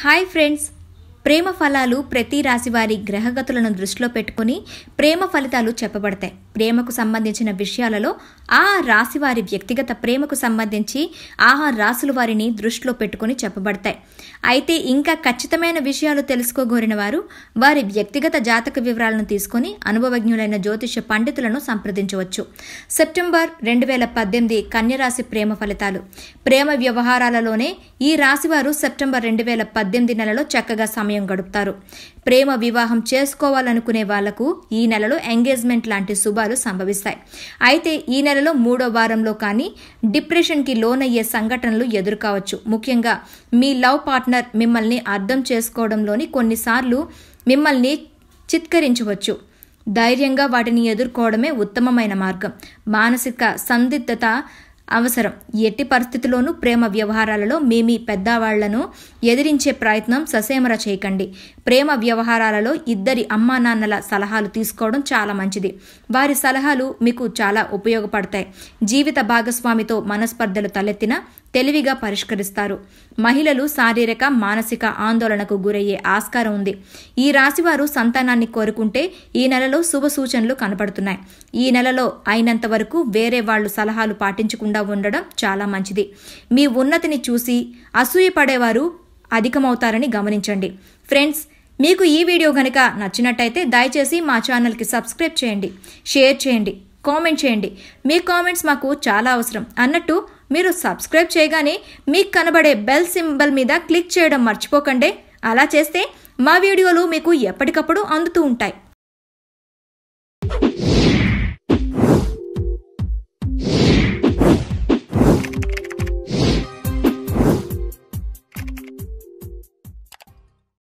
Hi friends. ప్రేమ ఫలాలు ప్రతి రాశి వారి గ్రహగతులను దృష్టిలో పెట్టుకుని ప్రేమ ఫలితాలు చెప్పబడతాయి. ప్రేమకు సంబంధించిన విషయాలలో ఆ రాశి వారి వ్యక్తిగత ప్రేమకు సంబంధించి ఆ రాసులు వారిని దృష్టిలో పెట్టుకుని చెప్పబడతాయి. అయితే ఇంకా ఖచ్చితమైన విషయాలు తెలుసుకోగోరిన వారు వారి వ్యక్తిగత జాతక వివరాలను తీసుకొని అనుభవజ్ఞులైన జ్యోతిష పండితులను సంప్రదించవచ్చు. సెప్టెంబర్ రెండు వేల పద్దెనిమిది కన్యరాశి ప్రేమ ఫలితాలు. ప్రేమ వ్యవహారాలలోనే ఈ రాశివారు సెప్టెంబర్ రెండు వేల పద్దెనిమిది నెలలో చక్కగా సమయం గడుపుతారు. ప్రేమ వివాహం చేసుకోవాలనుకునే వాళ్ళకు ఈ నెలలో ఎంగేజ్మెంట్ లాంటి శుభాలు సంభవిస్తాయి. అయితే ఈ నెలలో మూడో వారంలో కానీ డిప్రెషన్కి లోనయ్యే సంఘటనలు ఎదుర్కోవచ్చు. ముఖ్యంగా మీ లవ్ పార్ట్నర్ మిమ్మల్ని అర్థం చేసుకోవడంలోని కొన్నిసార్లు మిమ్మల్ని చిత్కరించవచ్చు. ధైర్యంగా వాటిని ఎదుర్కోవడమే ఉత్తమమైన మార్గం. మానసిక సందిగ్ధత అవసరం. ఎట్టి పరిస్థితుల్లోనూ ప్రేమ వ్యవహారాలలో మీ మీ పెద్దవాళ్ళను ఎదిరించే ప్రయత్నం ససేమర చేయకండి. ప్రేమ వ్యవహారాలలో ఇద్దరి అమ్మా నాన్నల సలహాలు తీసుకోవడం చాలా మంచిది. వారి సలహాలు మీకు చాలా ఉపయోగపడతాయి. జీవిత భాగస్వామితో మనస్పర్ధలు తలెత్తిన తెలివిగా పరిష్కరిస్తారు. మహిళలు శారీరక మానసిక ఆందోళనకు గురయ్యే ఆస్కారం ఉంది. ఈ రాశివారు సంతానాన్ని కోరుకుంటే ఈ నెలలో శుభ సూచనలు కనపడుతున్నాయి. ఈ నెలలో అయినంత వరకు వేరే వాళ్ళు సలహాలు పాటించకుండా ఉండడం చాలా మంచిది. మీ ఉన్నతిని చూసి అసూయపడేవారు అధికమవుతారని గమనించండి. ఫ్రెండ్స్ మీకు ఈ వీడియో కనుక నచ్చినట్టయితే దయచేసి మా ఛానల్కి సబ్స్క్రైబ్ చేయండి షేర్ చేయండి కామెంట్ చేయండి. మీ కామెంట్స్ మాకు చాలా అవసరం. అన్నట్టు మీరు సబ్స్క్రైబ్ చేయగానే మీకు కనబడే బెల్ సింబల్ మీద క్లిక్ చేయడం మర్చిపోకండి. అలా చేస్తే మా వీడియోలు మీకు ఎప్పటికప్పుడు అందుతూ ఉంటాయి.